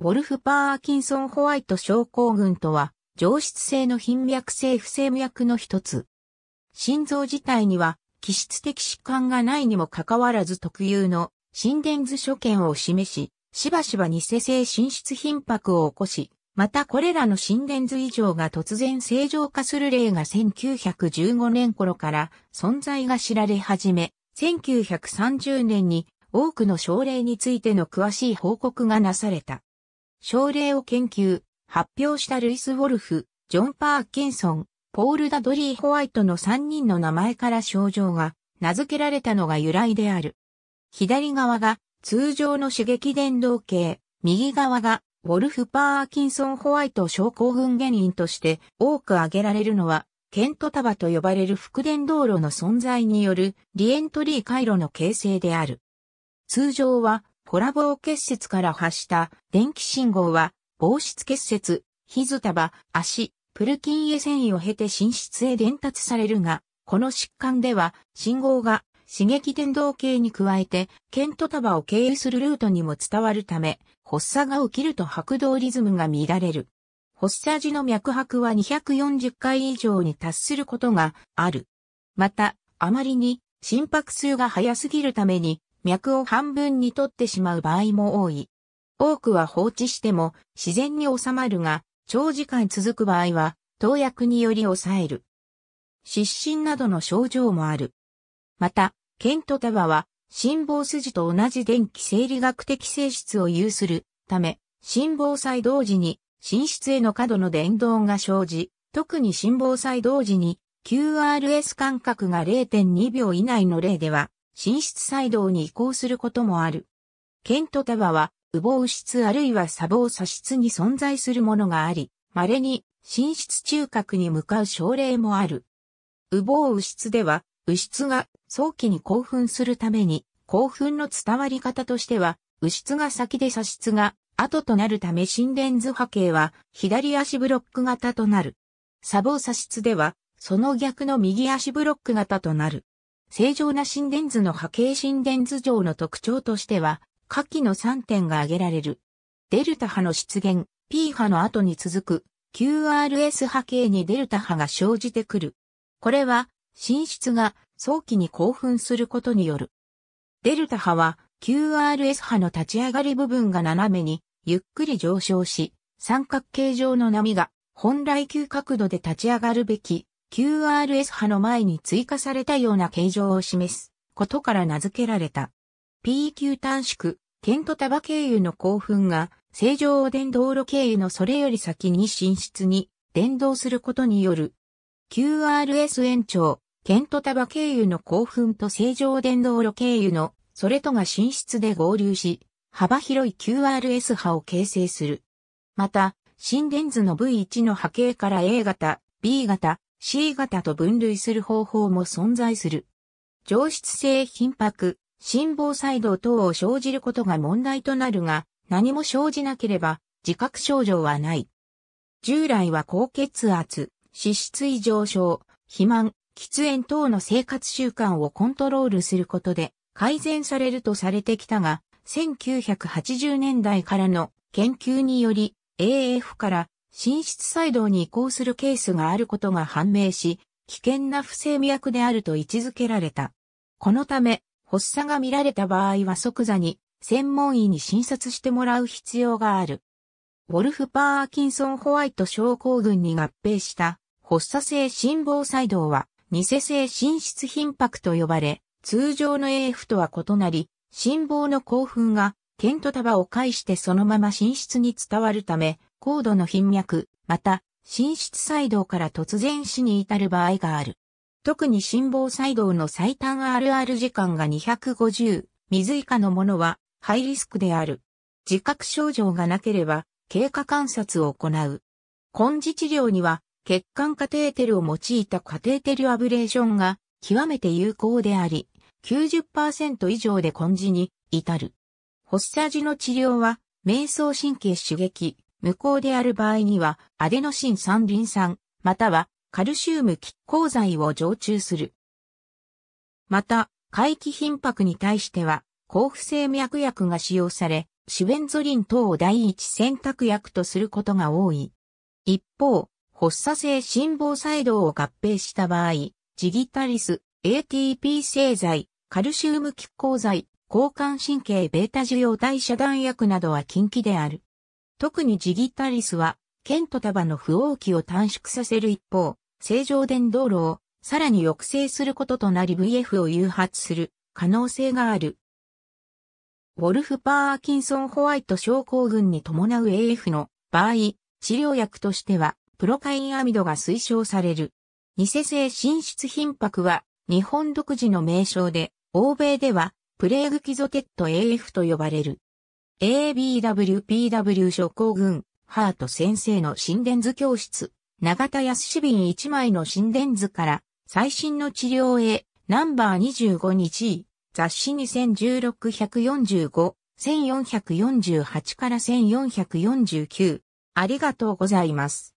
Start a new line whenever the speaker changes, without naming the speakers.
ウォルフ・パーキンソン・ホワイト症候群とは、上質性の頻脈性不整脈の一つ。心臓自体には、気質的疾患がないにもかかわらず特有の心電図所見を示し、しばしば偽性心室頻迫を起こし、またこれらの心電図異常が突然正常化する例が1915年頃から存在が知られ始め、1930年に多くの症例についての詳しい報告がなされた。症例を研究、発表したルイス・ウォルフ、ジョン・パーキンソン、ポール・ダドリー・ホワイトの3人の名前から症状が名付けられたのが由来である。左側が通常の刺激伝導系、右側がウォルフ・パーキンソン・ホワイト症候群原因として多く挙げられるのは、ケント束と呼ばれる副電道路の存在によるリエントリー回路の形成である。通常は、コラボ結節から発した電気信号は、防湿結節、ヒズ束、足、プルキンエ繊維を経て心室へ伝達されるが、この疾患では、信号が刺激伝導系に加えて、ケント束を経由するルートにも伝わるため、発作が起きると拍動リズムが乱れる。発作時の脈拍は240回以上に達することがある。また、あまりに心拍数が速すぎるために脈を半分に取ってしまう場合も多い。多くは放置しても自然に収まるが、長時間続く場合は投薬により抑える。失神などの症状もある。また、ケントタバは心房筋と同じ電気生理学的性質を有するため、心房細同時に心室への過度の電動が生じ、特に心房細同時に QRS 間隔が0.2秒以内の例では、心室細動に移行することもある。ケントタバは、羽房室あるいは砂防砂質に存在するものがあり、稀に心室中核に向かう症例もある。羽房右室では、右室が早期に興奮するために、興奮の伝わり方としては、右室が先で左室が後となるため心電図波形は左足ブロック型となる。砂防左室では、その逆の右足ブロック型となる。正常な心電図の波形心電図上の特徴としては、下記の3点が挙げられる。デルタ波の出現、P 波の後に続く QRS 波形にデルタ波が生じてくる。これは、心室が早期に興奮することによる。デルタ波は QRS 波の立ち上がり部分が斜めにゆっくり上昇し、三角形状の波が本来急角度で立ち上がるべき QRS 波の前に追加されたような形状を示すことから名付けられた。PQ 短縮、ケント束経由の興奮が正常電道路経由のそれより先に寝室に伝導することによる QRS 延長、ケント束経由の興奮と正常電動路経由のそれとが寝室で合流し、幅広い QRS 波を形成する。また、心電図の V1 の波形から A 型、B 型、C 型と分類する方法も存在する。上質性頻迫、心房細動等を生じることが問題となるが、何も生じなければ自覚症状はない。従来は高血圧、脂質異常症、肥満、喫煙等の生活習慣をコントロールすることで改善されるとされてきたが、1980年代からの研究により AF から心室細動に移行するケースがあることが判明し、危険な不整脈であると位置づけられた。このため、発作が見られた場合は即座に専門医に診察してもらう必要がある。ウォルフ・パーキンソン・ホワイト症候群に合併した発作性心房細動は偽性心室頻迫と呼ばれ、通常の AF とは異なり、心房の興奮がケント束を介してそのまま心室に伝わるため、高度の頻脈、また、心室細動から突然死に至る場合がある。特に心房細動の最短 RR 時間が250、水以下のものは、ハイリスクである。自覚症状がなければ、経過観察を行う。根治治療には、血管カテーテルを用いたカテーテルアブレーションが極めて有効であり、90%以上で根治に至る。発作時の治療は、瞑想神経刺激、無効である場合には、アデノシン三リン酸、またはカルシウム拮抗剤を常駐する。また、回帰頻迫に対しては、抗不整脈薬が使用され、シベンゾリン等を第一選択薬とすることが多い。一方、発作性心房細動を合併した場合、ジギタリス、ATP 製剤、カルシウム拮抗剤、交感神経ベータ受容体遮断薬などは禁忌である。特にジギタリスは、剣と束の不応期を短縮させる一方、正常電道路をさらに抑制することとなり VF を誘発する可能性がある。ウォルフ・パーキンソン・ホワイト症候群に伴う AF の場合、治療薬としては、プロカインアミドが推奨される。偽性心室頻迫は、日本独自の名称で、欧米では、プレーグキゾテッド AF と呼ばれる。ABWPW 諸行軍、ハート先生の心電図教室、長田康瓶一枚の心電図から、最新の治療へ、ナンバー25日、雑誌2016-145、1448から1449。ありがとうございます。